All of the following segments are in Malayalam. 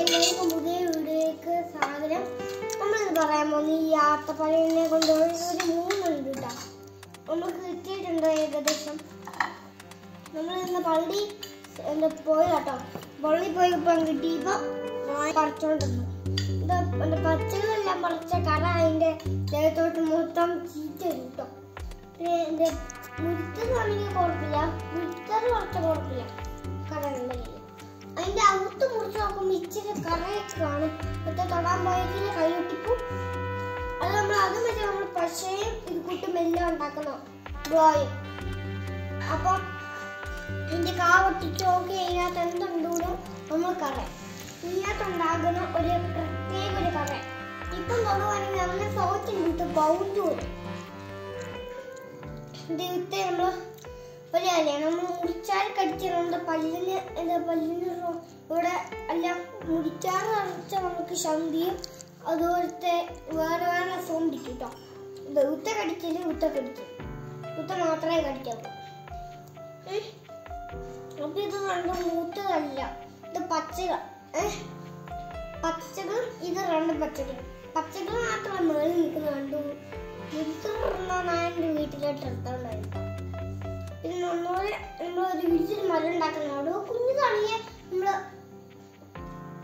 എല്ലാവർക്കും പുതിയ വീഡിയോക്ക് സാധനം നമ്മളിത് പറയാൻ നീ ഈ ആത്തപ്പഴനെ കൊണ്ട് ഒരു മൂന്നുണ്ട് കേട്ടോ. നമുക്ക് കിട്ടിയിട്ടുണ്ട് ഏകദേശം? നമ്മൾ ഇന്ന് പള്ളി എന്താ പോയി കേട്ടോ. പള്ളി പോയി ഇപ്പം കിട്ടിയപ്പോൾ പറിച്ചോണ്ടിരുന്നു. എന്താ എന്താ പച്ചകളെല്ലാം പറിച്ച കറ അതിന്റെ ദേഹത്തോട്ട് മൊത്തം ചീറ്റ കിട്ടും. പിന്നെ എന്റെ മുരുത്തതാണെങ്കിൽ കുഴപ്പമില്ല. മുരുത്തത് കുറച്ച കുഴപ്പമില്ല. കറ ഉണ്ടെങ്കിൽ. അതിന്റെ അകത്ത് മുറിച്ച് നോക്കുമ്പോൾ ഇച്ചിരി കറയൊക്കെ കാണും. മറ്റേ തൊടാൻ പോയതിന് കൈ ഒട്ടിപ്പും. അത് നമ്മൾ അത് വെച്ച് നമ്മൾ പശയും ഇത് കൂട്ടും എല്ലാം ഉണ്ടാക്കുന്ന ബ്ലോയും അപ്പം ഇതിന്റെ കാ ഒട്ടിച്ച് നോക്കി അതിനകത്ത് എന്തുണ്ടോ നമ്മൾ കറയും ഇതിനകത്തുണ്ടാകുന്ന ഒരു പ്രത്യേക ഒരു കറ. ഇപ്പം തൊടുവാണെങ്കിൽ അങ്ങനെ ഇട്ട് ബൗണ്ട് വരും ദൈവത്തെ നമ്മൾ ഒരു ഇലയാണ്. മുറിച്ചാൽ കടിച്ച് നമ്മുടെ പല്ലിന് എന്താ പല്ലിന് ഇവിടെ അല്ല മുറിച്ചാൽ നമുക്ക് ശന്തിയും അതുപോലത്തെ വേറെ വേറെ അസുഖം പിടിക്കും കേട്ടോ ഉത്ത കടിച്ചില്ല ഉത്ത കടിക്കും ഉത്ത മാത്രമേ കടിക്കാവൂ. അപ്പൊ ഇത് രണ്ടും മൂത്തതല്ല. ഇത് പച്ചക ഏഹ് പച്ചകൾ ഇത് രണ്ടും പച്ചകൾ പച്ചകൾ മാത്രം മേളിൽ നിൽക്കുന്ന രണ്ടും എന്റെ വീട്ടിലോട്ട് എടുത്തോണ്ടായിരുന്നു പിന്നെ നമ്മൾ നമ്മളൊരു വീട്ടിൽ മരം ഉണ്ടാക്കുന്നുണ്ട് നമ്മൾ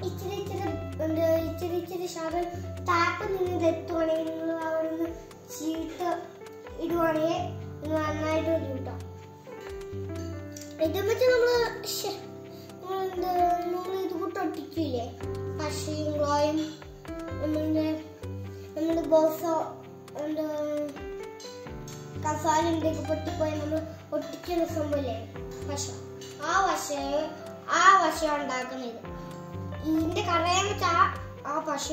ഇച്ചിരി ഇച്ചിരി എന്താ ഇച്ചിരി ഇച്ചിരി ശാഖം താപ്പ് നിന്ന് എത്തുവാണെങ്കിൽ നിങ്ങൾ അവിടെ നിന്ന് നന്നായിട്ട് വരും കേട്ടോ നമ്മൾ നമ്മളെന്താ നമ്മൾ ഇത് കൂട്ട് ഒട്ടിക്കില്ലേ? പശയും ഗ്ലോയും നമ്മളുടെ നമ്മുടെ ബോസോ എന്താ കസാല എന്തൊക്കെ പൊട്ടിപ്പോയി നമ്മൾ ഒട്ടിക്കുന്ന സംഭവമില്ലേ വശ. ആ വശ ആ വശ ഉണ്ടാക്കുന്നത്. ഇതിന്റെ കറയാൻ വെച്ച ആ പശ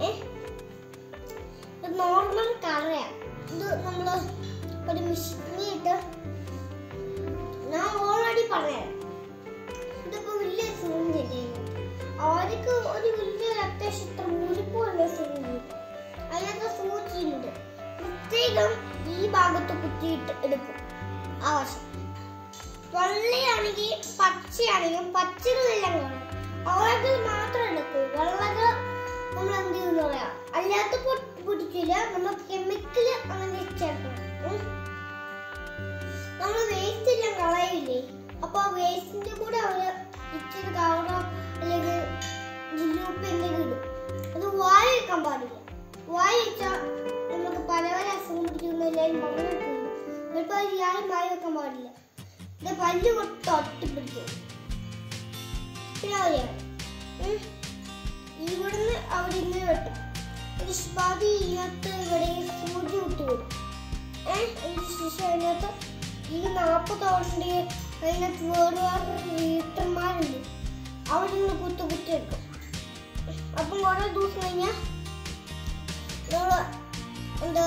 ഏ? ഇത് നോർമൽ കറയാ ഇത് നമ്മൾ ഒരു മിഷീനിട്ട് ഞാൻ ഓൾറെഡി പറയാം ഇതിപ്പോ വലിയ സൂചില്ലേ അവർക്ക് ഒരു വലിയ അത്യാവശ്യം ഇത്ര മൂലിപ്പുള്ള സൂചി അതിനകത്ത് സൂചിയുണ്ട്. പ്രത്യേകം ഈ ഭാഗത്ത് കുത്തിയിട്ട് എടുക്കും. ആ വശം. വെള്ളയാണെങ്കിൽ പച്ചയാണെങ്കിൽ പച്ചകളെല്ലാം കാണും. ഓരോ മാത്രം എടുക്കും. വെള്ളകൾ നമ്മൾ എന്ത് ചെയ്യുന്നു പറയാം. അല്ലാത്ത പൊടിക്കില്ല നമ്മൾ കെമിക്കൽ അങ്ങനെ ചേർക്കണം. നമ്മൾ വേസ്റ്റ് എല്ലാം കളയില്ലേ? അപ്പൊ വേസ്റ്റിന്റെ കൂടെ അവർ ഇച്ചിരി കവറോ അല്ലെങ്കിൽ ജില്ലുപ്പ് എന്തെങ്കിലും ഇടും. അത് വായ വെക്കാൻ പാടില്ല. വായ വെച്ചാൽ നമുക്ക് പല പല അസുഖം പിടിക്കുന്ന എല്ലാവരും പറഞ്ഞു വെക്കുന്നു ആരും വായ വെക്കാൻ പാടില്ല. ഇത് പല്ല് കൊട്ട് ഒട്ടിപ്പിടിക്കും പിന്നെ അവരെയാണ് ഇവിടുന്ന് അവിടെ ഇങ്ങനെ വെട്ടും. ഒരു പാതി ഇതിനകത്ത് ഇവിടെ സൂചി വിട്ടു വരും ഏഹ് അതിന് ശേഷം അതിനകത്ത് ഈ നാൽപ്പതോടെ അതിനകത്ത് വേറെ വേറെ വീട്ടന്മാരുണ്ട് അവിടെ നിന്ന് കുത്തു കുത്തി എടുക്കും അപ്പം കുറേ ദിവസം കഴിഞ്ഞാൽ എന്താ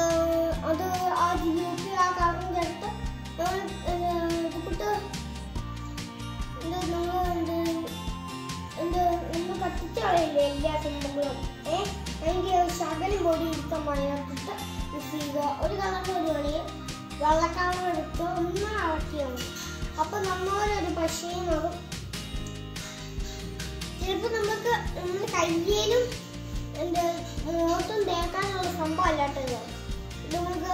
അത് ആ ജില്ലക്ക് ആ കാര്യം ചേർത്ത് നമ്മൾ കുത്ത് എന്താ നമ്മൾ എന്ത് എന്ത് നമ്മൾ കത്തിച്ച് കളയില്ലേ എല്ലാ സംഭവങ്ങളും ഏ? അതിന്റെ ശകലം ബോഡി എടുക്കാൻ അതിനകത്തിട്ട് മിക്സ് ചെയ്യുക ഒരു കളർ വരുവാണെങ്കിൽ വെള്ളക്കളർ എടുത്ത് ഒന്ന് ഇളക്കിയാണ് അപ്പൊ നമ്മളൊരു പശയുമാകും ചിലപ്പോ നമുക്ക് നമ്മുടെ കയ്യിലും എന്താ മൂത്തും തേക്കാനുള്ള സംഭവം അല്ലാട്ടത് ഇത് നമുക്ക്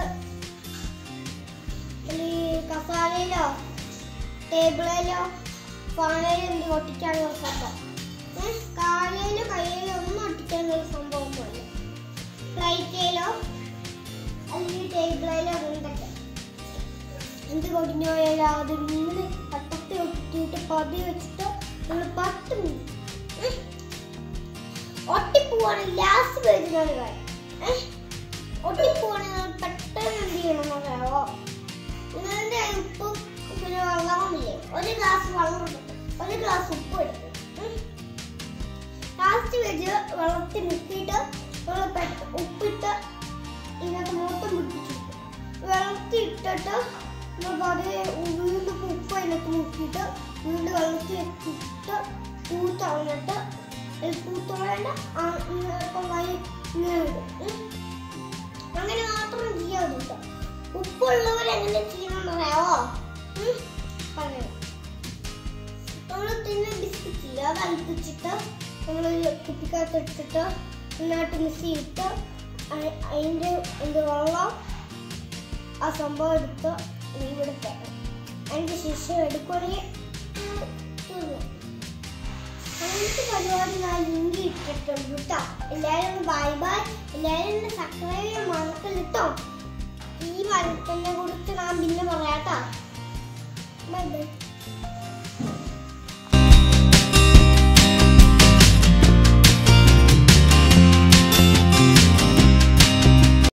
ഈ കസാലയിലോ ടേബിളിലോ പാനയിലോ എന്ത് ഒട്ടിക്കാനുള്ള സംഭവം. കാലയിലും കയ്യിലോ ഒന്നും ഒട്ടിക്കാനുള്ള സംഭവം പോലെ. പ്ലേറ്റിലോ അല്ലെങ്കിൽ ടേബിളിലോ എന്തൊക്കെ. എന്ത് കൊടിഞ്ഞു പോയാലും അത് ഇങ്ങനെ പട്ടത്തി ഒട്ടിയിട്ട് പതി വെച്ചിട്ട് നമ്മൾ പത്ത് മിനിറ്റ്. ഒട്ടിപ്പോവാണ്. ലാസ്റ്റ് പേജിലാണ് ഒട്ടിപ്പോവാണ്. പെട്ടെന്ന് എന്ത് ചെയ്യണം അറിയാവോ? നിങ്ങളുടെ ഉപ്പും പിന്നെ വെള്ളമില്ലേ ഒരു ഗ്ലാസ് വെള്ളം ഒരു ഗ്ലാസ് ഉപ്പ് എടുക്കും ലാസ്റ്റ് വെച്ച് വെള്ളത്തിൽ മുക്കിയിട്ട് ഉപ്പിട്ട് ഇതിനകത്ത് മൊത്തം പിടിപ്പിച്ചിരിക്കും വെള്ളത്തിൽ ഇട്ടിട്ട് നമുക്ക് അത് വീണ്ടും ഉപ്പ് അതിനകത്ത് മുക്കിയിട്ട് വീണ്ടും വെള്ളത്തിൽ പൂത്തളഞ്ഞിട്ട് പൂത്തളയേണ്ട ഇപ്പം കൈ ഇങ്ങനെ ഇടും ഉം. അങ്ങനെ മാത്രം ചെയ്യാതെ കേട്ടോ ഉപ്പുള്ളവർ എങ്ങനെ ചെയ്യണമെന്ന് അറിയാവോ? പറയാം. നമ്മൾ തിന്ന ബിസ്ക്കറ്റ് ഇല്ല. അത് അൽപ്പിച്ചിട്ട് നമ്മളൊരു കുപ്പിക്കകത്ത് എടുത്തിട്ട് നന്നായിട്ട് മിക്സ് ചെയ്തിട്ട് അതിന്റെ എന്ത് വെള്ളം ആ സംഭവം എടുത്ത് ഇവിടെ തരണം അതിന്റെ ശേഷം എടുക്കുകയാണെങ്കിൽ തീർന്നു അങ്ങനത്തെ പരിപാടി ഞാൻ ലിങ്ക് ഇട്ടിട്ടുണ്ട് കേട്ടോ എല്ലാവരും ഒന്ന് ബൈ ബൈ എല്ലാവരും സബ്സ്ക്രൈബ് ചെയ്യാൻ മറക്കല്ല കേട്ടോ ഈ മരത്തിനെ കുറിച്ച് ഞാൻ പിന്നെ പറയാട്ടോ ബൈ ബൈ